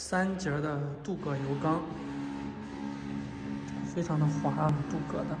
三节的镀铬油缸非常的滑啊镀铬的。